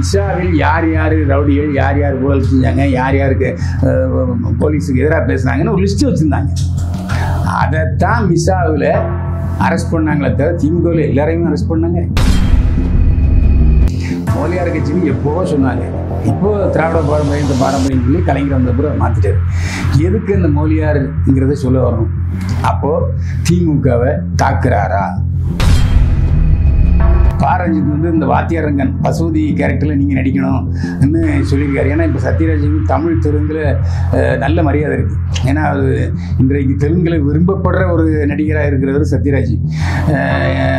மிஷாவில் யார் யார் ரவுடிகள் யார் யார் ஊழல் செஞ்சாங்க யார் யாருக்கு போலீஸுக்கு எதிராக பேசுனாங்கன்னு ஒரு லிஸ்ட்டு வச்சுருந்தாங்க. அதைத்தான் மிஷாவில் அரெஸ்ட் பண்ணாங்களே தவிர திமுகவில் எல்லாரையுமே அரெஸ்ட் பண்ணாங்க. மோலியார் கட்சின்னு எப்போவோ சொன்னாங்க இப்போ திராவிட பாரம்பரியம் இந்த பாரம்பரியம் சொல்லி கலைஞர் வந்த பிறகு மாற்றிட்டார் எதுக்கு இந்த மோலியாருங்கிறத சொல்ல வரணும். அப்போது திமுகவை தாக்குறாரா? பாரஞ்சித் வந்து இந்த வாத்தியாரங்கன் பசுபதி கேரக்டரில் நீங்கள் நடிக்கணும்னு சொல்லியிருக்காரு. ஏன்னா இப்போ சத்யராஜுக்கு தமிழ் தெலுங்கில் நல்ல மரியாதை இருக்குது ஏன்னா அது இன்றைக்கு தெலுங்கில் விரும்பப்படுற ஒரு நடிகராக இருக்கிறவர் சத்யராஜ்.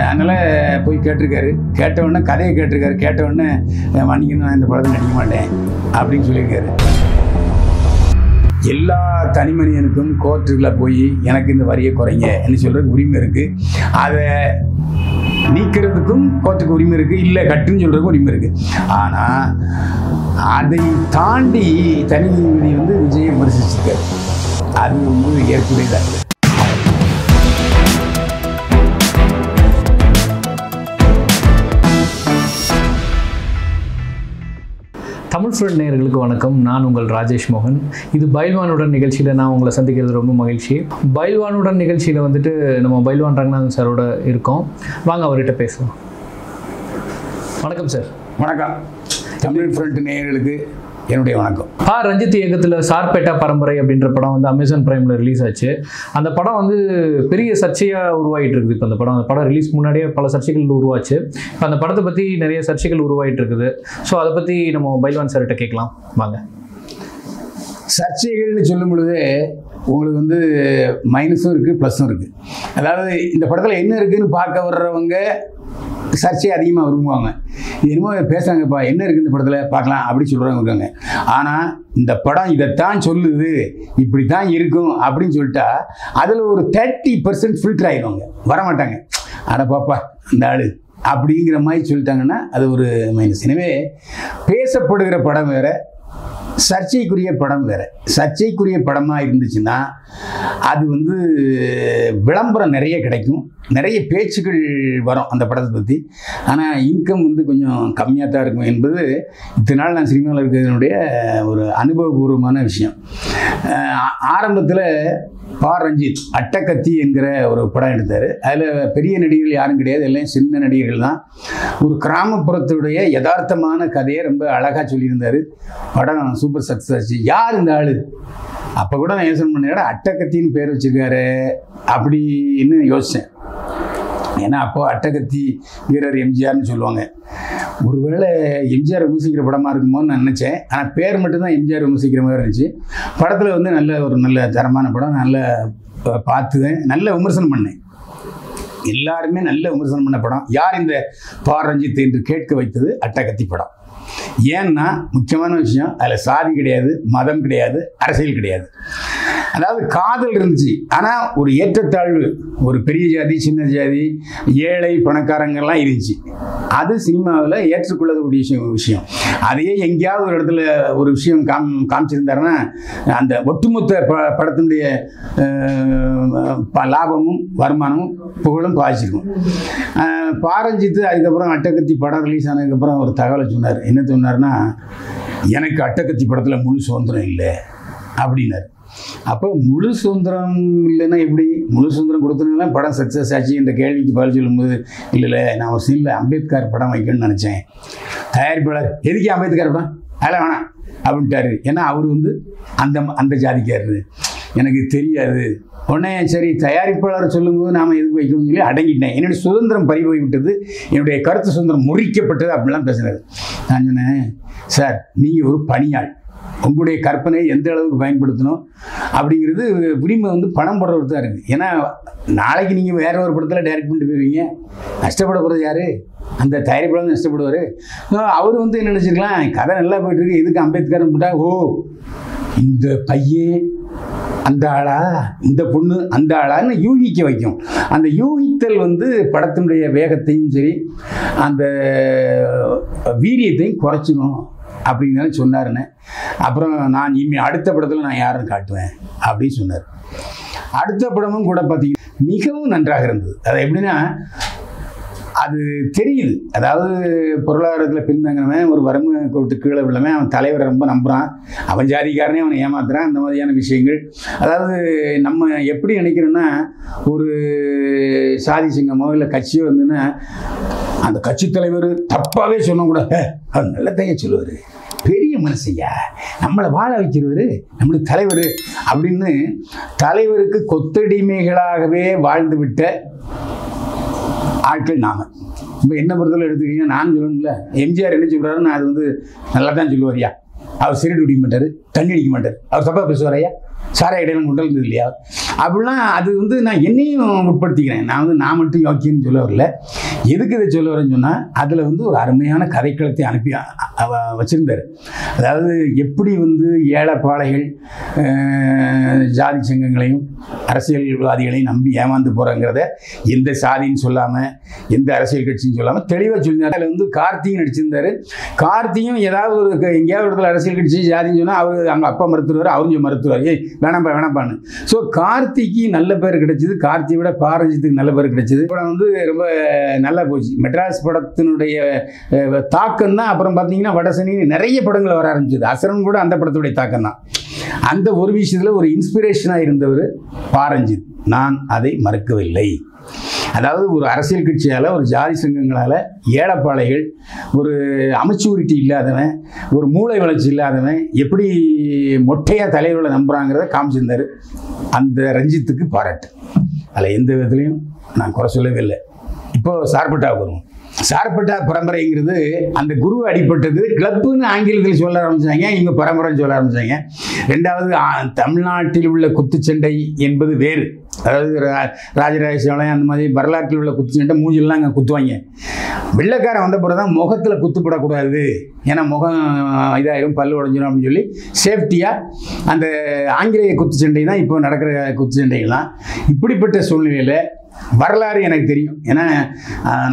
அதனால் போய் கேட்டிருக்காரு. கேட்டவுடனே கதையை கேட்டிருக்காரு. கேட்டவுடனே உடனே மன்னிக்கணும் நான் இந்த படத்தில் நடிக்க மாட்டேன் அப்படின்னு சொல்லியிருக்காரு. எல்லா தனி கோர்ட்டுகளை கோர்ட்டுகளில் போய் எனக்கு இந்த வரியை குறைங்க என்ன சொல்கிறதுக்கு உரிமை இருக்குது அதை நீக்கிறதுக்கும் கோர்ட்டுக்கு உரிமை இருக்குது இல்லை கட்டுன்னு சொல்கிறதுக்கும் உரிமை இருக்குது ஆனால் அதை தாண்டி தனி நீதிபதி வந்து விஜயை விமர்சிச்சிருக்காரு. அது ரொம்ப ஏற்புடையதாக இல்லை தமிழ் ஃப்ரெண்ட் நேயர்களுக்கு வணக்கம். நான் உங்கள் ராஜேஷ் மோகன். இது பைல்வானுடன் நிகழ்ச்சியில் நான் உங்களை சந்திக்கிறது ரொம்ப மகிழ்ச்சி. பைல்வானுடன் நிகழ்ச்சியில் வந்துட்டு நம்ம பைல்வான் ரங்கநாதன் சாரோட இருக்கோம். வாங்க அவர்கிட்ட பேசலாம் வணக்கம் சார் வணக்கம். தமிழ் ஃப்ரெண்ட் நேயர்களுக்கு என்னுடைய வணக்கம். பா. ரஞ்சித் இயக்கத்தில் சார்பேட்டா பரம்பரை அப்படின்ற படம் வந்து அமேசான் பிரைமில் ரிலீஸ் ஆச்சு. அந்த படம் வந்து பெரிய சர்ச்சையாக உருவாகிட்டு இருக்குது. இப்போ அந்த படம் அந்த படம் ரிலீஸ் முன்னாடியே பல சர்ச்சைகள் உருவாச்சு. இப்போ அந்த படத்தை பற்றி நிறைய சர்ச்சைகள் உருவாகிட்டு இருக்குது. ஸோ அதை பற்றி நம்ம பைல்வான் சார்கிட்ட கேட்கலாம். வாங்க. சர்ச்சைகள்னு சொல்லும் பொழுது உங்களுக்கு வந்து மைனஸும் இருக்குது ப்ளஸும் இருக்குது அதாவது இந்த படத்தில் என்ன இருக்குன்னு பார்க்க வர்றவங்க சர்ச்சை அதிகமாக விரும்புவாங்க. என்னமோ பேசுகிறாங்கப்பா என்ன இருக்குது இந்த படத்தில்? பார்க்கலாம் அப்படி சொல்கிறவங்க இருக்காங்க. ஆனால் இந்த படம் இதைத்தான் சொல்லுது இப்படி தான் இருக்கும் அப்படின்னு சொல்லிட்டா அதில் ஒரு தேர்ட்டி பர்சன்ட் ஃபில்டர் ஆகிடுவாங்க வரமாட்டாங்க. அட பாப்பா இந்த ஆள் அப்படிங்கிற மாதிரி சொல்லிட்டாங்கன்னா அது ஒரு மைனஸ் எனவே பேசப்படுகிற படம் வேறு சர்ச்சைக்குரிய படம் வேற. சர்ச்சைக்குரிய படமாக இருந்துச்சுன்னா அது வந்து விளம்பரம் நிறைய கிடைக்கும். நிறைய பேச்சுக்கள் வரும் அந்த படத்தை பற்றி ஆனால் இன்கம் வந்து கொஞ்சம் கம்மியாக தான் இருக்கும் என்பது இத்தனை நாள் நான் சினிமாவில் இருக்கிறதுனுடைய ஒரு அனுபவபூர்வமான விஷயம். ஆரம்பத்தில் பா ரஞ்சித் அட்டக்கத்தி என்கிற ஒரு படம் எடுத்தார். அதில் பெரிய நடிகர்கள் யாரும் கிடையாது. எல்லாம் சின்ன நடிகர்கள் தான். ஒரு கிராமப்புறத்துடைய யதார்த்தமான கதையை ரொம்ப அழகாக சொல்லியிருந்தார். படம் சூப்பர் சக்ஸஸ் ஆச்சு. யார் இந்த ஆள்? அப்போ கூட நான் யோசனை பண்ணேன் அட்டக்கத்தின்னு பேர் வச்சுருக்காரு அப்படின்னு யோசித்தேன் ஏன்னா அப்போ அட்டகத்தி வீரர் எம்ஜிஆர்னு சொல்லுவாங்க. ஒருவேளை எம்ஜிஆர் விமர்சிக்கிற படமாக இருக்குமோன்னு நான் நினச்சேன். ஆனால் பேர் மட்டும்தான் எம்ஜிஆர் விமர்சிக்கிற மாதிரி இருந்துச்சு. படத்தில் வந்து நல்ல ஒரு நல்ல தரமான படம் நல்ல பார்த்துதேன் நல்ல விமர்சனம் பண்ணேன். எல்லாருமே நல்ல விமர்சனம் பண்ண படம். யார் இந்த பா. ரஞ்சித் என்று கேட்க வைத்தது அட்டகத்தி படம். ஏன்னா முக்கியமான விஷயம் அதில் சாதி கிடையாது மதம் கிடையாது அரசியல் கிடையாது. அதாவது காதல் இருந்துச்சு. ஆனால் ஒரு ஏற்றத்தாழ்வு ஒரு பெரிய ஜாதி சின்ன ஜாதி ஏழை பணக்காரங்கெல்லாம் இருந்துச்சு. அது சினிமாவில் ஏற்றுக்கொள்ளக்கூடிய விஷயம் விஷயம். அதையே எங்கேயாவது ஒரு இடத்துல ஒரு விஷயம் காம் காமிச்சிருந்தாருன்னா அந்த ஒட்டுமொத்த ப படத்தினுடைய லாபமும் வருமானமும் புகழும் பாதிச்சிருக்கும் பாரஞ்சித்து அதுக்கப்புறம் அட்டகத்தி படம் ரிலீஸ் ஆனதுக்கப்புறம் ஒரு தகவலை சொன்னார். என்ன சொன்னார்னா எனக்கு அட்டகத்தி படத்தில் முழு சுதந்திரம் இல்லை. அப்படின்னாரு. அப்போ முழு சுதந்திரம் இல்லைன்னா எப்படி? முழு சுதந்திரம் கொடுத்தனால படம் சக்ஸஸ் ஆச்சு என்ற கேள்விக்கு பதில் சொல்லும்போது இல்லை இல்லை நான் ஒரு சீனில் அம்பேத்கர் படம் வைக்கணும்னு நினச்சேன். தயாரிப்பாளர் எதுக்கு அம்பேத்கர் படம்? அதெல்லாம் வேணாம் அப்படின்ட்டாரு. ஏன்னா அவர் வந்து அந்த அந்த ஜாதிக்காரரு. எனக்கு தெரியாது. உடனே சரி தயாரிப்பாளர் சொல்லும்போது நாம் எதுக்கு வைக்கணும்னு சொல்லி அடங்கிட்டேன். என்னுடைய சுதந்திரம் பறிபோய் விட்டது என்னுடைய கருத்து சுதந்திரம் முறிக்கப்பட்டது அப்படிலாம் பேசுனது நான் சொன்னேன் சார் நீங்கள் ஒரு பணியாள். உங்களுடைய கற்பனை எந்த அளவுக்கு பயன்படுத்தணும் அப்படிங்கிறது உரிமை வந்து பணம் போடுறவர் தான் இருக்குது ஏன்னா நாளைக்கு நீங்கள் வேற ஒரு படத்தில் டைரக்ட் பண்ணிட்டு போயிருவீங்க. நஷ்டப்பட போகிறது யார்? அந்த தயாரிப்பாளர் நஷ்டப்படுவார். அவர் வந்து என்ன நினச்சிருக்கலாம் கதை நல்லா போயிட்டுருக்கு எதுக்கு அம்பேத்கர் போட்டா? ஓ இந்த பையன் அந்த ஆளா? இந்த பொண்ணு அந்த ஆளான்னு யூகிக்க வைக்கும். அந்த யூகித்தல் வந்து படத்தினுடைய வேகத்தையும் சரி அந்த வீரியத்தையும் குறைச்சிடும் அப்படின்னு சொன்னாருன்னு. அப்புறம் நான் இனி அடுத்த படத்தில் நான் யாருன்னு காட்டுவேன் அப்படின்னு சொன்னார். அடுத்த படமும் கூட பார்த்தீங்கன்னா மிகவும் நன்றாக இருந்தது. அது எப்படின்னா அது தெரியுது. அதாவது பொருளாதாரத்தில் பின்தங்கினவன் ஒரு வறுமை கொடுத்து கீழே உள்ளவன் அவன் தலைவரை ரொம்ப நம்புகிறான் அவன் ஜாதிக்காரனே அவனை ஏமாத்துறான். அந்த மாதிரியான விஷயங்கள். அதாவது நம்ம எப்படி நினைக்கிறோன்னா ஒரு சாதி சிங்கமோ இல்லை கட்சியோ வந்துன்னா அந்த கட்சி தலைவர் தப்பாகவே சொன்னக்கூடாது "ஏ, அவர் நல்லதையே சொல்லுவார். பெரிய மனசையா நம்மளை வாழ வைக்கிறவர் நம்மளுக்கு தலைவர். அப்படின்னு தலைவருக்கு கொத்தடிமைகளாகவே வாழ்ந்து விட்ட ஆட்கள் நாம் இப்போ என்ன பொறுத்தவரை எடுத்துக்கிட்டீங்கன்னா நான் சொல்லணும்ல எம்ஜிஆர் என்ன சொல்கிறாருன்னு அது வந்து நல்லா தான் சொல்லுவாரியா அவர் சிகரெட் குடிக்க மாட்டார் தண்ணி அடிக்க மாட்டார். அவர் தப்பாக பேசுவார் ஐயா. சாரா இடையில கொண்டு வந்தது இல்லையா? அப்படிலாம் அது வந்து நான் என்னையும் உட்படுத்திக்கிறேன். நான் வந்து நான் மட்டும் யோக்கியன்னு சொல்ல வரல. எதுக்கு இதை சொல்ல வரேன்னு சொன்னால் அதில் வந்து ஒரு அருமையான கதைக்களத்தை அனுப்பி வச்சுருந்தார். அதாவது எப்படி வந்து ஏழைப்பாளைகள் ஜாதி சங்கங்களையும் அரசியல்வாதிகளையும் நம்பி ஏமாந்து போகிறாங்கிறத எந்த சாதின்னு சொல்லாமல் எந்த அரசியல் கட்சின்னு சொல்லாமல் தெளிவாக சொல்லியிருந்தார். அதில் வந்து கார்த்தியும் நடிச்சிருந்தாரு. கார்த்தியும் ஏதாவது ஒரு எங்கேயாவது ஒரு இடத்துல அரசியல் கட்சி ஜாதின்னு சொன்னால் அவர் அவங்க அப்பா மறுத்துருவார் அவரும் மறுத்துருவார். ஏய் வேணாம்ப்பா வேணாம்ப்பான்னு ஸோ கார்த்தி கார்த்திக்கு நல்ல பேர் கிடைச்சது. கார்த்தியை விட பாரஞ்சித்துக்கு நல்ல பேர் கிடைச்சது. படம் வந்து ரொம்ப நல்லா போச்சு. மெட்ராஸ் படத்தினுடைய தாக்கம் தான். அப்புறம் பார்த்தீங்கன்னா வடசனி நிறைய படங்கள் வர ஆரம்பிச்சது. அசரன் கூட அந்த படத்துடைய தாக்கம் தான். அந்த ஒரு விஷயத்தில் ஒரு இன்ஸ்பிரேஷனாக இருந்தவர் பாரஞ்சித். நான் அதை மறுக்கவில்லை. அதாவது ஒரு அரசியல் கட்சியால் ஒரு ஜாதி சங்கங்களால் ஏழப்பாளைகள் ஒரு அமைச்சூரிட்டி இல்லாதவன் ஒரு மூளை வளர்ச்சி இல்லாதவன் எப்படி மொட்டையாக தலைவர்களை நம்புகிறாங்கிறத காமிச்சிருந்தார். அந்த ரஞ்சித்துக்கு பாராட்டு. அதில் எந்த விதத்துலையும் நான் குறை சொல்லவே இல்லை இப்போது சார்பட்டாவுக்கு வருவோம். சார்பட்டா பரம்பரைங்கிறது அந்த குரு அடிப்பட்டது கிளப்புன்னு ஆங்கிலத்தில் சொல்ல ஆரம்பிச்சாங்க இவங்க பரம்பரைன்னு சொல்ல ஆரம்பித்தாங்க ரெண்டாவது தமிழ்நாட்டில் உள்ள குத்துச்சண்டை என்பது வேறு. அதாவது ரா- ராஜராஜ சோழன் அந்த மாதிரி வரலாற்றில் உள்ள குத்துச்சண்டை மூஞ்சிலாம் அங்கே குத்துவாங்க. வெள்ளைக்காரன் வந்த பிறகு தான் முகத்தில் குத்துப்படக்கூடாது. ஏன்னா முகம் இதாகிடும் பல்லு உடஞ்சிடும் அப்படின்னு சொல்லி சேஃப்டியாக அந்த ஆங்கிலேய குத்துச்சண்டை தான் இப்போ நடக்கிற குத்துச்சண்டைகள்லாம் இப்படிப்பட்ட சூழ்நிலையில் வரலாறு எனக்கு தெரியும். ஏன்னா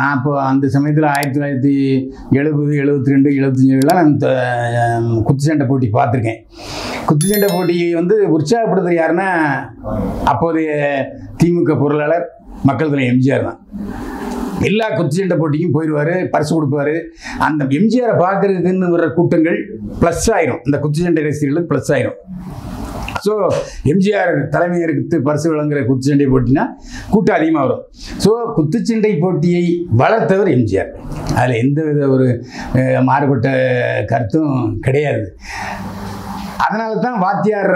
நான் இப்போ அந்த சமயத்தில் ஆயிரத்தி தொள்ளாயிரத்தி எழுபது எழுபத்தி ரெண்டு எழுபத்தஞ்சுலாம் நான் குத்துச்சண்டை போட்டி பார்த்துருக்கேன். குத்துச்சண்டை போட்டி வந்து உற்சாகப்படுத்துறது யாருன்னா அப்போதைய திமுக பொருளாளர் மக்கள் தலைவர் எம்ஜிஆர் தான். எல்லா குத்துச்சண்டை போட்டிக்கும் போயிடுவார் பரிசு கொடுப்பாரு. அந்த எம்ஜிஆரை பார்க்குறதுக்குன்னு வர்ற கூட்டங்கள் ப்ளஸ் ஆயிரும். இந்த குத்துச்சண்டை ரசிகர்களுக்கு ப்ளஸ் ஆயிரும். ஸோ எம்ஜிஆர் தலைமையருக்கு பரிசு வழங்குற குத்துச்சண்டை போட்டினா கூட்டம் அதிகமாக வரும். ஸோ குத்துச்சண்டை போட்டியை வளர்த்தவர் எம்ஜிஆர் அதில் எந்த வித ஒரு மாறுபட்ட கருத்தும் கிடையாது. அதனால தான் வாத்தியார்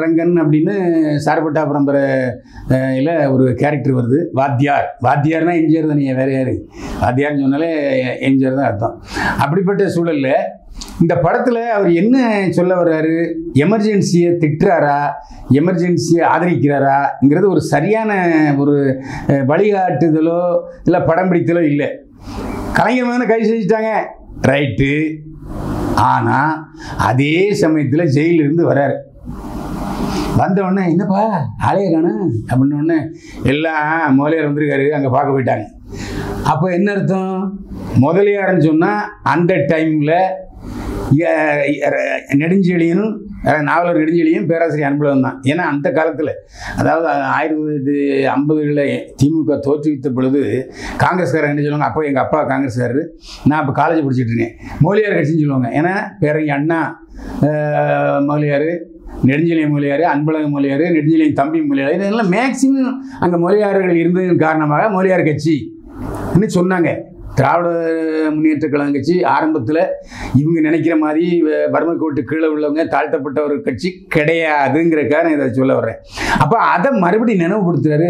ரங்கன் அப்படின்னு சார்பட்டா பரம்பரை அஹ், ஒரு கேரக்டர் வருது. வாத்தியார். வாத்தியார்னா எம்ஜிஆர் தான் நீங்கள் வேறு யார்? வாத்தியார்னு சொன்னாலே எம்ஜிஆர் தான் அர்த்தம். அப்படிப்பட்ட சூழலில் இந்த படத்தில் அவர் என்ன சொல்ல வர்றாரு? எமர்ஜென்சியை திட்டுறாரா? எமர்ஜென்சியை ஆதரிக்கிறாராங்கிறது ஒரு சரியான ஒரு வழிகாட்டுதலோ இல்லை படம் பிடித்தலோ இல்லை. கலைஞர் மேலே கை செஞ்சிட்டாங்க. ரைட்டு ஆனால் அதே சமயத்தில் ஜெயிலிருந்து வராரு வந்தவுடனே என்னப்பா ஆளைய காணும். அப்படின்ன எல்லாம் முதலியார் வந்திருக்காரு அங்கே பார்க்க போயிட்டாங்க. அப்போ என்ன அர்த்தம்? முதலியார்னு சொன்னால் அந்த டைமில் நெடுஞ்செழியனும் நாவலர் நெடுஞ்செழியும் பேராசிரியர் அன்புலகம் தான். ஏன்னா அந்த காலத்தில் அதாவது ஆயிரத்தி ஐம்பதுகளில் திமுக தோற்றுவித்த பொழுது காங்கிரஸ்காரர் என்ன சொல்லுவாங்க அப்போ எங்கள் அப்பா காங்கிரஸ்காரர் நான் இப்போ காலேஜ் படிச்சுட்டு இருக்கேன் மொழியார் கட்சின்னு சொல்லுவாங்க. ஏன்னா பேரங்க அண்ணா மொழியார் நெடுஞ்செழியன் மொழியார் அன்பழக மொழியார் நெடுஞ்செழியன் தம்பி மொழியார் இதெல்லாம் மேக்சிமம் அங்கே மொழியார்கள் இருந்ததன் காரணமாக மொழியார் கட்சி சொன்னாங்க. திராவிட முன்னேற்ற கழகம் கட்சி ஆரம்பத்தில் இவங்க நினைக்கிற மாதிரி வ- வறுமை கோட்டு கீழே உள்ளவங்க தாழ்த்தப்பட்ட ஒரு கட்சி கிடையாதுங்கிறக்காக நான் இதை சொல்ல வர்றேன். அப்போ அதை மறுபடியும் நினைவுபடுத்துறாரு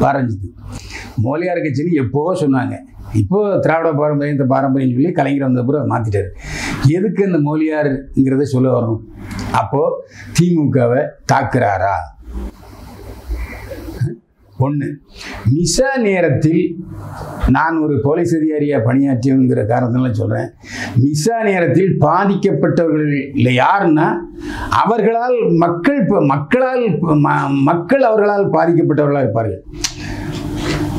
பாரஞ்சித்து மோலியார் கட்சின்னு எப்போ சொன்னாங்க. இப்போ திராவிட பாரம்பரியம் இந்த பாரம்பரியம் சொல்லி கலைஞர் வந்த பிறகு மாற்றிட்டார் எதுக்கு அந்த மோலியாருங்கிறத சொல்ல வரணும். அப்போது திமுகவை தாக்குறாரா? ஒன்று மிச நேரத்தில் நான் ஒரு போலீஸ் அதிகாரியாக பணியாற்றியவங்கிற காரணத்தினால சொல்கிறேன் மிசா நேரத்தில் பாதிக்கப்பட்டவர்கள் இல்லை யாருன்னா அவர்களால் மக்கள் மக்களால் ம- மக்கள் அவர்களால் பாதிக்கப்பட்டவர்களாக இருப்பார்கள்.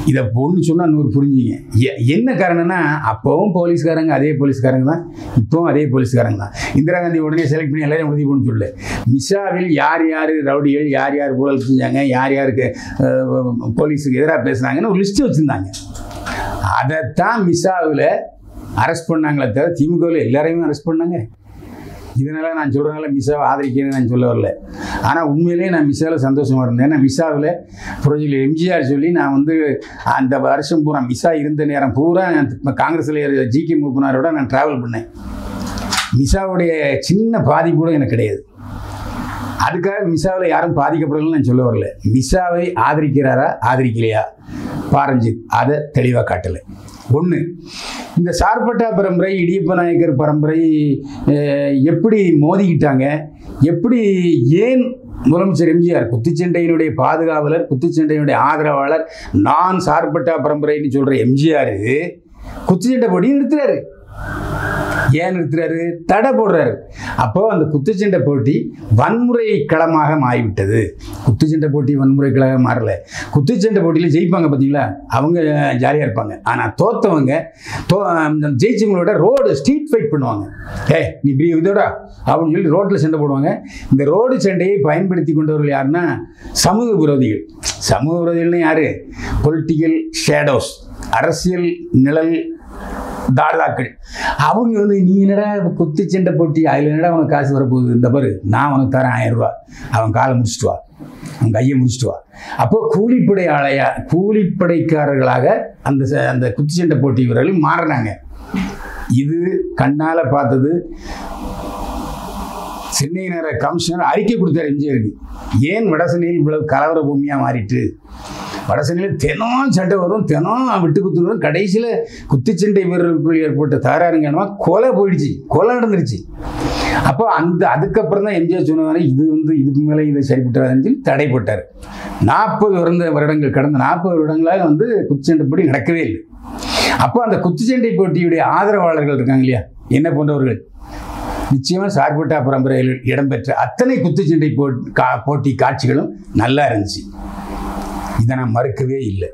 இதை பொண்ணு சொன்னால் நூறு புரிஞ்சுங்க. எ- என்ன காரணம்னா அப்போவும் போலீஸ்காரங்க அதே போலீஸ்காரங்க தான். இப்போவும் அதே போலீஸ்காரங்க தான். இந்திரா காந்தி உடனே செலக்ட் பண்ணி எல்லாரையும் உறுதி பண்ண சொல்லு மிஷாவில் யார் யார் ரவுடிகள் யார் யார் ஊழல் செஞ்சாங்க யார் யாருக்கு போலீஸுக்கு எதிராக பேசுனாங்கன்னு ஒரு லிஸ்ட்டு வச்சுருந்தாங்க. அதைத்தான் மிஷாவில் அரெஸ்ட் பண்ணாங்களே தவிர திமுகவில் எல்லாரையுமே அரெஸ்ட் பண்ணாங்க. இதனால் நான் சொல்கிறனால மிஷாவை ஆதரிக்கிறேன்னு நான் சொல்ல வரல. ஆனால் உண்மையிலேயே நான் மிஸ்ஸாவில் சந்தோஷமாக இருந்தேன். ஏன்னா மிஸ்ஸாவில் புரட்சியில் எம்ஜிஆர் சொல்லி நான் வந்து அந்த வருஷம் பூரா மிஸ்ஸா இருந்த நேரம் பூரா காங்கிரஸில் ஜி கே மூப்பனாரோட நான் ட்ராவல் பண்ணேன். மிஸ்ஸாவுடைய சின்ன பாதிப்பு கூட எனக்கு கிடையாது. அதுக்காக மிஸ்ஸாவில் யாரும் பாதிக்கப்படலன்னு நான் சொல்ல வரல. மிஸ்ஸாவை ஆதரிக்கிறாரா? ஆதரிக்கலையா? பாரஞ்சித் அதை தெளிவாக காட்டலை. ஒன்று இந்த சார்பட்டா பரம்பரை இடியப்ப நாயக்கர் பரம்பரை எப்படி மோதிக்கிட்டாங்க? எப்படி ஏன் முதலமைச்சர் எம்ஜிஆர் குத்துச்சண்டையினுடைய பாதுகாவலர் குத்துச்சண்டையினுடைய ஆதரவாளர் நான் சார்பட்டா பரம்பரைன்னு சொல்கிற எம்ஜிஆர் குத்துச்சண்டை போட்டி நிறுத்துறாரு ஏன் நிறுத்துறாரு? தடை போடுறாரு. அப்போ அந்த குத்துச்சண்டை போட்டி வன்முறை களமாக மாறிவிட்டது. குத்துச்சண்டை போட்டி வன்முறை களமாக மாறல. குத்துச்சண்டை போட்டியில் ஜெயிப்பாங்க பார்த்தீங்களா அவங்க ஜாலியாக இருப்பாங்க. ஆனால் தோத்தவங்க தோ அந்த ஜெயிச்சவங்களோட ரோடு ஸ்ட்ரீட் ஃபைட் பண்ணுவாங்க. ஏ நீ இப்படி இதோடா அப்படின்னு சொல்லி ரோட்டில் சண்டை போடுவாங்க. இந்த ரோடு சண்டையை பயன்படுத்தி கொண்டவர்கள் யாருன்னா சமூக விரோதிகள். சமூக விரோதிகள்னு யாரு? பொலிட்டிக்கல் ஷேடோஸ் அரசியல் நிழல் தாதாக்கள் அவங்க வந்து நீ என்னடா குத்து சண்டை போட்டி அதில் என்னடா அவனுக்கு காசு வரப்போகுது? இந்த பாரு நான் உனக்கு தரேன் ஆயிரம் ரூபா. அவன் காலை முடிச்சிட்டு வா. அவன் கையை முடிச்சிட்டு வா. அப்போ கூலிப்படை ஆலையா கூலிப்படைக்காரர்களாக அந்த ச- அந்த குத்துச்சண்டை போட்டி வீரர்கள் மாறினாங்க. இது கண்ணால் பார்த்தது சென்னை நகர கமிஷனர் அறிக்கை கொடுத்தார் எம்ஜிஆருக்கு. ஏன் வடசென்னையில் இவ்வளவு கலவர பூமியாக மாறிட்டு? வடசென்னையில் தினம் சண்டை வரும் தினம் விட்டு குத்து வரும். கடைசியில் குத்துச்சண்டை வீரர்களுக்குள் ஏற்பட்ட தகராறுங்கன்னா கொலை போயிடுச்சு கொலை நடந்துருச்சு. அப்போ அந்த அதுக்கப்புறம் தான் எம்ஜிஆர் சொன்னதானே இது வந்து இதுக்கு மேலே இதை சரிப்பட்டாதுன்னு சொல்லி தடை போட்டார். நாற்பது வருட வருடங்கள் கடந்த நாற்பது வருடங்களாக வந்து குத்துச்சண்டை போட்டி நடக்கவே இல்லை. அப்போ அந்த குத்துச்சண்டை போட்டியுடைய ஆதரவாளர்கள் இருக்காங்க இல்லையா? என்ன போன்றவர்கள். நிச்சயமாக சார்பட்டா பரம்பரையில் இடம்பெற்ற அத்தனை குத்துச்சண்டை கா போட்டி காட்சிகளும் நல்லா இருந்துச்சு. இதை நான் மறுக்கவே இல்லை.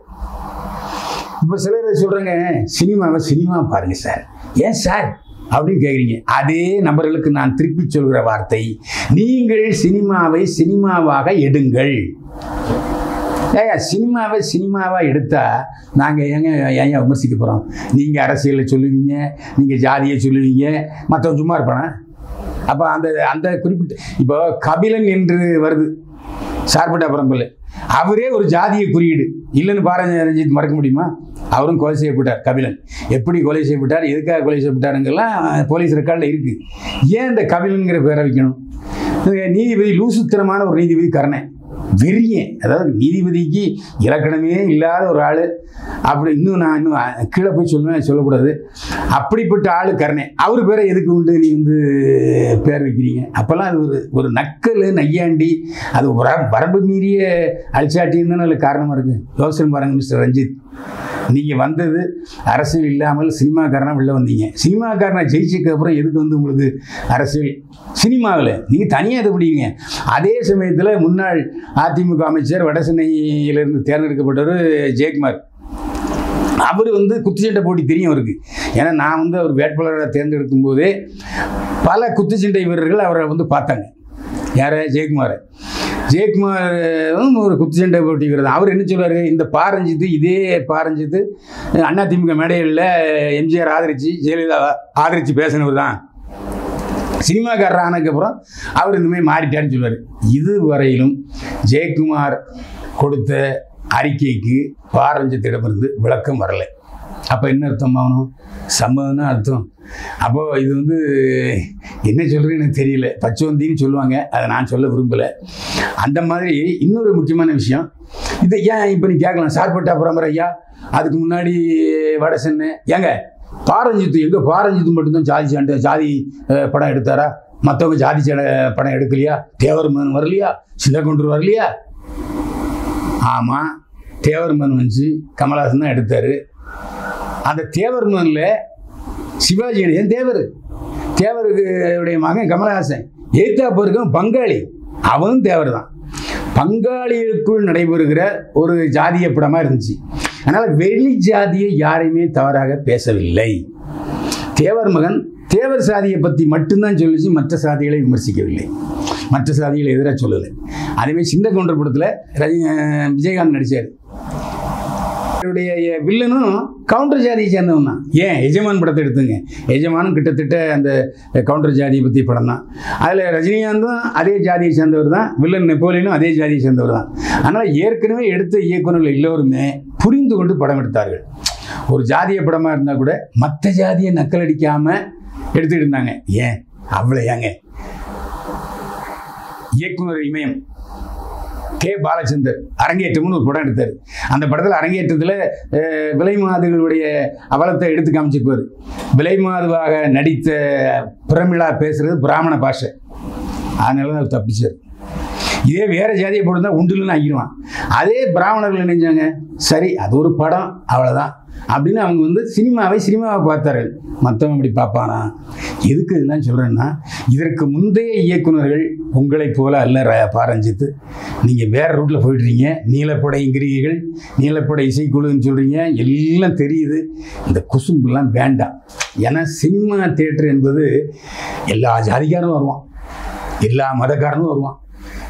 இப்போ சிலர் சொல்கிறேங்க சினிமாவை சினிமா பாருங்க சார் ஏன் சார் அப்படின்னு கேட்குறீங்க அதே நபர்களுக்கு நான் திருப்பி சொல்கிற வார்த்தை நீங்கள் சினிமாவை சினிமாவாக எடுங்கள். ஏயா சினிமாவை சினிமாவாக எடுத்தால் நாங்கள் ஏங்க ஏன் விமர்சிக்க போகிறோம் நீங்கள் அரசியலை சொல்லுவீங்க நீங்கள் ஜாதியை சொல்லுவீங்க மற்றவன் சும்மா இருப்பானா? அப்போ அந்த அந்த குறிப்பிட்ட இப்போ கபிலன் என்று வருது. சார்பட்டா பரம்பரை அவரே ஒரு ஜாதிய குறியீடு. இல்லைன்னு பாரஞ்ச ரஞ்சித் மறக்க முடியுமா? அவரும் கொலை செய்யப்பட்டார் கபிலன். எப்படி கொலை செய்யப்பட்டார் எதுக்காக கொலை செய்யப்பட்டாருங்கெல்லாம் போலீஸ் ரெக்கார்டில் இருக்குது ஏன் இந்த கபிலனுங்கிற பேரை வைக்கணும்? நீதிபதி லூசுத்திரமான ஒரு நீதிபதி கரணை. விரியன் அதாவது நீதிபதிக்கு இலக்கணமே இல்லாத ஒரு ஆள். அப்படி இன்னும் நான் இன்னும் கீழே போய் சொல்லுவேன் சொல்லக்கூடாது. அப்படிப்பட்ட ஆள் கருணை. அவர் பேரை எதுக்கு உண்டு? நீ வந்து பேர் வைக்கிறீங்க. அப்போல்லாம் அது ஒரு ஒரு நக்கல் நையாண்டி. அது வர- வரம்பு மீறிய அழிச்சாட்டின்னு தானே காரணமாக இருக்குது யோசனை பாருங்க மிஸ்டர் ரஞ்சித். நீங்கள் வந்தது அரசியல் இல்லாமல் சினிமாக்காரனாக உள்ளே வந்தீங்க. சினிமாக்காரனை ஜெயிச்சதுக்கு அப்புறம் எதுக்கு வந்து உங்களுக்கு அரசியல்? சினிமாவில். நீங்கள் தனியாக இது பிடிங்க. அதே சமயத்தில் முன்னாள் அதிமுக அமைச்சர் வடசென்னையிலிருந்து தேர்ந்தெடுக்கப்பட்டவர் ஜெயக்குமார். அவர் வந்து குத்துச்சண்டை போட்டி தெரியும் அவருக்கு. ஏன்னா நான் வந்து அவர் வேட்பாளராக தேர்ந்தெடுக்கும் போதே பல குத்துச்சண்டை வீரர்கள் அவரை வந்து பார்த்தாங்க. யாரை? ஜெயக்குமாரை. ஜெயக்குமார் ஒரு குத்துச்சண்டை போட்டிக்கிறது. அவர் என்ன சொல்வார்? இந்த பாரஞ்சித்து இதே பாரஞ்சித்து அண்ணா திமுக மேடைகளில் எம்ஜிஆர் ஆதரிச்சு ஜெயலலிதா ஆதரிச்சு பேசினவர் தான். சினிமாக்காரர் ஆனதுக்கப்புறம் அவர் இந்த மாதிரி மாறிட்டாருன்னு சொல்லுவார் இதுவரையிலும் ஜெயக்குமார் கொடுத்த அறிக்கைக்கு பாரஞ்சத்திடமிருந்து விளக்கம் வரலை. அப்போ என்ன அர்த்தம் ஆகணும் சம்மதம்னா அர்த்தம். அப்போது இது வந்து என்ன சொல்கிறேன்னு எனக்கு தெரியல. பச்சவந்தின்னு சொல்லுவாங்க. அதை நான் சொல்ல விரும்பலை. அந்த மாதிரி இன்னொரு முக்கியமான விஷயம். இதை ஏன் இப்போ நீ கேட்கலாம்? சார்பட்டா பரம்பரை ஐயா அதுக்கு முன்னாடி வட சென்னை. ஏங்க பாரஞ்சித்து எங்கே பாரஞ்சித்து மட்டும்தான் ஜாதி சண்டை ஜாதி படம் எடுத்தாரா? மற்றவங்க ஜாதி சண்டை படம் எடுக்கலையா? தேவர்மன் வரலையா? சிதகுண்டர் வரலையா? ஆமாம் தேவர் வந்துச்சு. வந்து கமலஹாசன் தான் எடுத்தார். அந்த தேவர் மகனில் சிவாஜி கணேசன் தேவர். தேவருடைய மகன் கமலஹாசன். எய்தா போருக்கும் பங்காளி. அவனும் தேவர் தான் பங்காளிகளுக்குள் நடைபெறுகிற ஒரு ஜாதிய படமாக இருந்துச்சு. அதனால் வெளி ஜாதியை யாரையுமே தவறாக பேசவில்லை. தேவர் மகன் தேவர் சாதியை பற்றி மட்டும்தான் சொல்லிச்சு மற்ற சாதிகளை விமர்சிக்கவில்லை. மற்ற சாதிகளை எதிராக சொல்லலை. அதேமாதிரி சின்ன கவுண்டர் படத்தில் ரஜி விஜயகாந்த் நடித்தார் அவருடைய வில்லனும் கவுண்டர் ஜாதியை சேர்ந்தவன் தான். ஏன்? எஜமான் படத்தை எடுத்துங்க. எஜமானும் கிட்டத்தட்ட அந்த கவுண்டர் ஜாதியை பற்றி படம் தான். அதில் ரஜினிகாந்தும் அதே ஜாதியை சேர்ந்தவர் தான். வில்லன் நெப்போலியனும் அதே ஜாதியை சேர்ந்தவர் தான். ஆனால் ஏற்கனவே எடுத்த இயக்குநர்கள் எல்லோருமே புரிந்து கொண்டு படம் எடுத்தார்கள். ஒரு ஜாதிய படமாக இருந்தால் கூட மற்ற ஜாதியை நக்கல் அடிக்காமல் எடுத்துக்கிட்டு இருந்தாங்க. ஏன்? அவ்வளோ ஏங்க? இயக்குனர் இமயம். கே பாலச்சந்தர் அரங்கேற்றம்னு ஒரு படம் எடுத்தார். அந்த படத்தில் அரங்கேற்றத்தில் விலைமாதுகளுடைய விலை மாதுகளுடைய அவலத்தை எடுத்து காமிச்சிருப்பார். விலை மாதுவாக நடித்த பிரமிழா பேசுறது பிராமண பாஷை. அதனால தான் அவர் தப்பிச்சார். இதே வேற ஜாதியை போட்டு உண்டுலன்னு ஆகிடுவான் அதே பிராமணர்கள் நினைஞ்சாங்க சரி அது ஒரு படம். அவ்வளோதான் அப்படின்னு அவங்க வந்து சினிமாவை சினிமாவை பார்த்தார்கள். மற்றவன் இப்படி பார்ப்பானா? எதுக்கு இதெல்லாம் சொல்கிறேன்னா இதற்கு முந்தைய இயக்குனர்கள் உங்களைப் போல அல்ல பாரஞ்சித்து நீங்கள் வேறு ரூட்டில் போயிடுறீங்க. நீலப்படைங்கிறீர்கள் நீலப்படை இசைக்குழுன்னு சொல்கிறீங்க எல்லாம் தெரியுது. இந்த குசும்புலாம் வேண்டாம். ஏன்னா சினிமா தேட்டர் என்பது எல்லா ஜாதிக்காரனும் வருவான். எல்லா மதக்காரனும் வருவான்.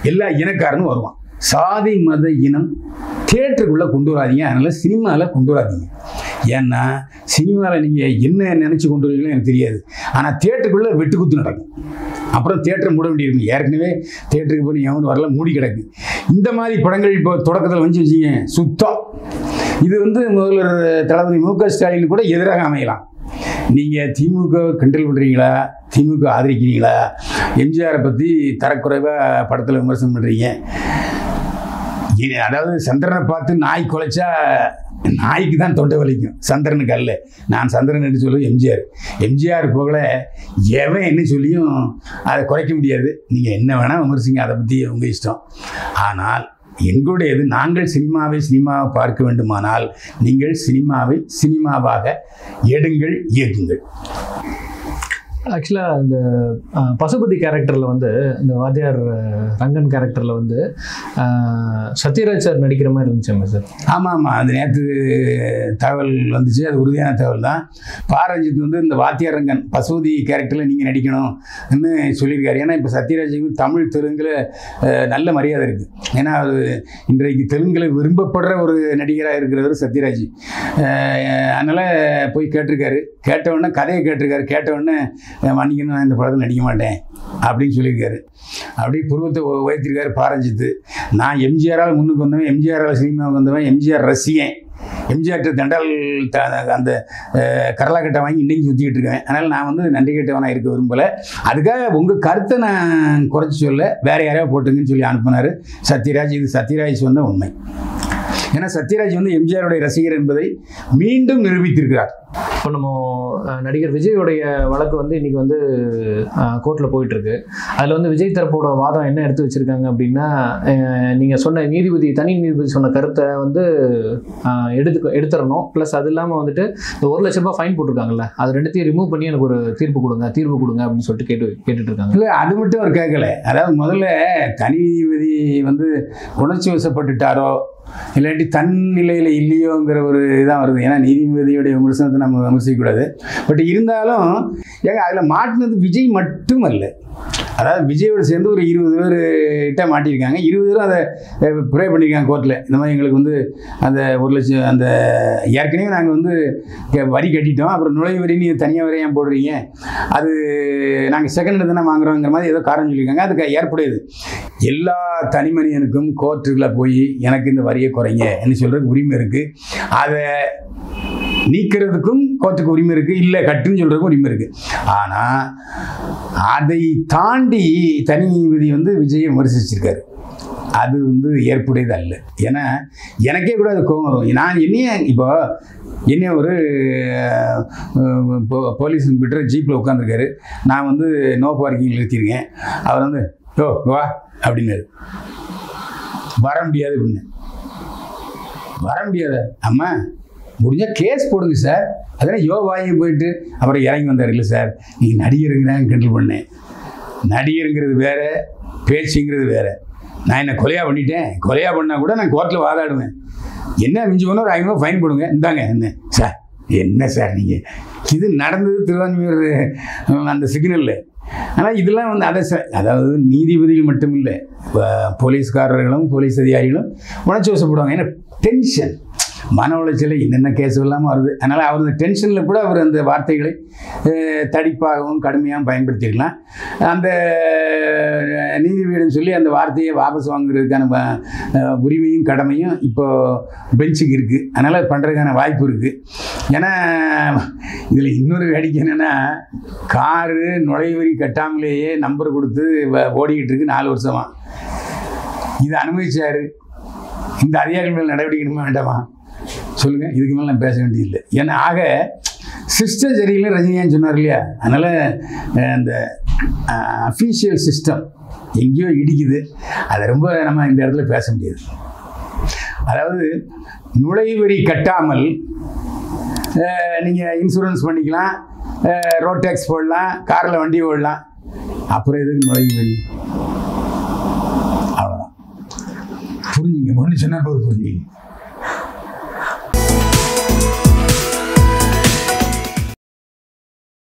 எல்லா இனக்காரனும் வருவான். சாதி மத இனம் தேட்டருக்குள்ளே கொண்டு வராதீங்க. அதனால் சினிமாவில் கொண்டு வராதீங்க. ஏன்னா சினிமாவில் நீங்கள் என்ன நினச்சி கொண்டு வரீங்களோ எனக்கு தெரியாது. ஆனால் தேட்டருக்குள்ளே வெட்டுக்குத்து நடக்கும். அப்புறம் தேட்டரை மூட வேண்டியிருக்கும். ஏற்கனவே தேட்டருக்கு போய் எவனும் வரல மூடி கிடக்கு. இந்த மாதிரி படங்கள் இப்போ தொடக்கத்தில் வந்து வச்சுங்க சுத்தம். இது வந்து முதல்வர் தளபதி மு க ஸ்டாலின் கூட எதிராக அமையலாம். நீங்கள் திமுக கிண்டல் பண்ணுறீங்களா திமுக ஆதரிக்கிறீங்களா? எம்ஜிஆரை பற்றி தரக்குறைவாக படத்தில் விமர்சனம் பண்ணுறீங்க அதாவது சந்திரனை பார்த்து நாய் குலைச்சா நாய்க்கு தான் தொண்டை வலிக்கும். சந்திரனுக்கு அல்ல. நான் சந்திரன் என்று சொல்லுவேன் எம்ஜிஆர். எம்ஜிஆர் போகல எவன் என்ன சொல்லியும் அதை குறைக்க முடியாது. நீங்கள் என்ன வேணால் விமர்சிங்க அதை பற்றி உங்கள் இஷ்டம். ஆனால் எங்களுடையது நாங்கள் சினிமாவை சினிமாவை பார்க்க வேண்டுமானால் நீங்கள் சினிமாவை சினிமாவாக எடுங்கள் இயக்குங்கள். ஆக்சுவலாக இந்த பசுபதி கேரக்டரில் வந்து இந்த வாத்தியார் ரங்கன் கேரக்டரில் வந்து சத்யராஜ் சார் நடிக்கிற மாதிரி இருந்துச்சு சார். ஆமாம் ஆமாம் அது நேற்று தகவல் வந்துச்சு. அது உறுதியான தகவல் தான். பாரஞ்சித் வந்து இந்த வாத்தியார் ரங்கன் பசுபதி கேரக்டரில் நீங்கள் நடிக்கணும்னு சொல்லியிருக்காரு. ஏன்னா இப்போ சத்யராஜுக்கு தமிழ் தெலுங்கில் நல்ல மரியாதை இருக்குது ஏன்னா அது இன்றைக்கு தெலுங்கில் விரும்பப்படுற ஒரு நடிகராக இருக்கிறவர் சத்யராஜ். அதனால் போய் கேட்டிருக்காரு. கேட்டவுடனே கதையை கேட்டிருக்காரு. கேட்டவுடனே மன்னிக்கணும் நான் இந்த படத்தில் நடிக்க மாட்டேன் அப்படின்னு சொல்லியிருக்காரு. அப்படியே புருவத்தை உ- உயர்த்திருக்காரு பாரஞ்சித்து. நான் எம்ஜிஆரால் முன்னுக்கு வந்தவன் எம்ஜிஆரால் சினிமாவுக்கு வந்தவன் எம்ஜிஆர் ரசிகன். எம்ஜிஆர்கிட்ட தண்டால் த- அந்த அஹ், கரலாக்கட்டை வாங்கி இன்றைக்கு சுற்றிக்கிட்டு இருக்கேன் அதனால் நான் வந்து நன்றி கெட்டவனாக இருக்க விரும்பலை. அதுக்காக உங்கள் கருத்தை நான் குறைச்சி சொல்ல வேற யாரையா போட்டுங்கன்னு சொல்லி அனுப்புனார் சத்யராஜ். இது சத்யராஜ் சொன்ன உண்மை. ஏன்னா சத்யராஜ் வந்து எம்ஜிஆருடைய ரசிகர் என்பதை மீண்டும் நிரூபித்திருக்கிறார். இப்போ நம்ம நடிகர் விஜயோடைய வழக்கு வந்து இன்னைக்கு வந்து கோர்ட்டில் போயிட்டு இருக்கு அதில் வந்து விஜய் தரப்போட வாதம் என்ன எடுத்து வச்சிருக்காங்க அப்படின்னா அஹ், நீங்க சொன்ன நீதிபதி தனி நீதிபதி சொன்ன கருத்தை வந்து எடுத்து எடுத்துடணும். ப்ளஸ் அது இல்லாமல் வந்துட்டு இந்த ஒரு லட்ச ரூபாய் ஃபைன் போட்டிருக்காங்கல்ல அது ரெண்டுத்தையும் ரிமூவ் பண்ணி எனக்கு ஒரு தீர்ப்பு கொடுங்க தீர்ப்பு கொடுங்க அப்படின்னு சொல்லிட்டு கேட்டு கேட்டுட்டு இருக்காங்க இல்லை அது மட்டும் அவர் கேட்கல. அதாவது முதல்ல தனி நீதிபதி வந்து உணர்ச்சி வசப்பட்டுட்டாரோ இல்லாட்டி தன் நிலையில் இல்லையோங்கிற ஒரு இதான் வருது. ஏன்னா நீதிபதியுடைய விமர்சனத்தை நம்ம விமர்சிக்கக்கூடாது. பட் இருந்தாலும் ஏங்க அதில் மாட்டினது விஜய் மட்டும் அல்ல அதாவது விஜயோடு சேர்ந்து ஒரு இருபது பேர் கிட்ட மாட்டியிருக்காங்க. இருபது பேரும் அதை ப்ரே பண்ணியிருக்காங்க கோர்ட்டில் இந்த மாதிரி எங்களுக்கு வந்து அந்த ஒரு லட்சம் அந்த ஏற்கனவே நாங்கள் வந்து வரி கட்டிட்டோம். அப்புறம் நுழைவு வரி நீங்கள் தனியாக வரை ஏன் போடுறீங்க? அது நாங்கள் செகண்ட் தானே வாங்குறோங்கிற மாதிரி ஏதோ காரணம் சொல்லியிருக்காங்க. அதுக்கு ஏற்புடையது. எல்லா தனி மனிதனுக்கும் போய் எனக்கு இந்த வரியை குறைங்க. என்ன சொல்கிறதுக்கு உரிமை இருக்குது அதை நீக்கிறதுக்கும் கோர்ட்டுக்கு உரிமை இருக்குது இல்லை கட்டுன்னு சொல்கிறதுக்கும் உரிமை இருக்குது ஆனால் அதை தாண்டி தனி நீதிபதி வந்து விஜயை விமர்சிச்சிருக்காரு. அது வந்து ஏற்புடையது அல்ல. ஏன்னா எனக்கே கூட அது கோவம் வரும். நான் என்னைய இப்போ என்ன ஒரு போ- போலீஸ் இன்ஸ்பெக்டர் ஜீப்பில் உட்காந்துருக்காரு நான் வந்து நோ பார்க்கிங் நிறுத்தியிருக்கேன். அவர் வந்து ஓ வா அப்படின்னாரு. வர முடியாது அப்படின்னு. வர முடியாத அம்மா முடிஞ்சால் கேஸ் போடுங்க சார் அதெல்லாம் யோ வாங்கி போயிட்டு அப்புறம் இறங்கி வந்தார். இல்லை சார் நீங்கள் நடிகருங்கிறாங்க கிண்டல் பண்ணேன். நடிகருங்கிறது வேறு பேச்சுங்கிறது வேறு. நான் என்ன கொலையா பண்ணிட்டேன்? கொலையா பண்ணால் கூட நான் கோர்ட்டில் வாதாடுவேன். என்ன மிஞ்சி போனால் ஒரு ஐநூறுவா ஃபைன் போடுங்க. இந்தாங்க என்ன? சார் என்ன சார் நீங்கள் இது நடந்தது திருவான்மையூர் அந்த சிக்னலில் ஆனால் இதெல்லாம் வந்து அதை சார் அதாவது நீதிபதிகள் மட்டும் இல்லை போலீஸ்காரர்களும் போலீஸ் அதிகாரிகளும் உணர்ச்சி வசப்படுவாங்க. ஏன்னா டென்ஷன் மன உளைச்சல் என்னென்ன கேஸ் இல்லாமல் வருது. அதனால் அவர் டென்ஷனில் கூட அவர் அந்த வார்த்தைகளை தடிப்பாகவும் கடுமையாகவும் பயன்படுத்திக்கலாம் அந்த அஹ், சொல்லி அந்த வார்த்தையை வாபஸ் வாங்குறதுக்கான உரிமையும் கடமையும் இப்போது பெஞ்சுக்கு இருக்குது அதனால் பண்ணுறதுக்கான வாய்ப்பு இருக்குது ஏன்னா இதில் இன்னொரு வேடிக்கை என்னென்னா காரு நுழைவரி கட்டாமலேயே நம்பர் கொடுத்து வ- ஓடிக்கிட்டு இருக்கு நாலு வருஷமா. இதை அனுபவிச்சார் இந்த அதிகாரிகள் மேல் நடவடிக்கை வேண்டாமா? சொல்லுங்க இதுக்கு மேலே நான் பேச வேண்டியதில்லை. ஏன்னா ஆக சிஸ்டம் சரியில்லை ரஜினியான்னு சொன்னார் இல்லையா? அதனால் அந்த அஃபீஷியல் சிஸ்டம் எங்கேயோ இடிக்குது. அதை ரொம்ப நம்ம இந்த இடத்துல பேச முடியாது. அதாவது நுழைவரி கட்டாமல் நீங்கள் இன்சூரன்ஸ் பண்ணிக்கலாம் ரோட் டேக்ஸ் போடலாம் காரில் வண்டி ஓடலாம் அப்புறம் எதுக்கு நுழைவரி அவ்வளோதான் புரிஞ்சுங்க ஒன்று சொன்னால் போது புரிஞ்சுங்க